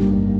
you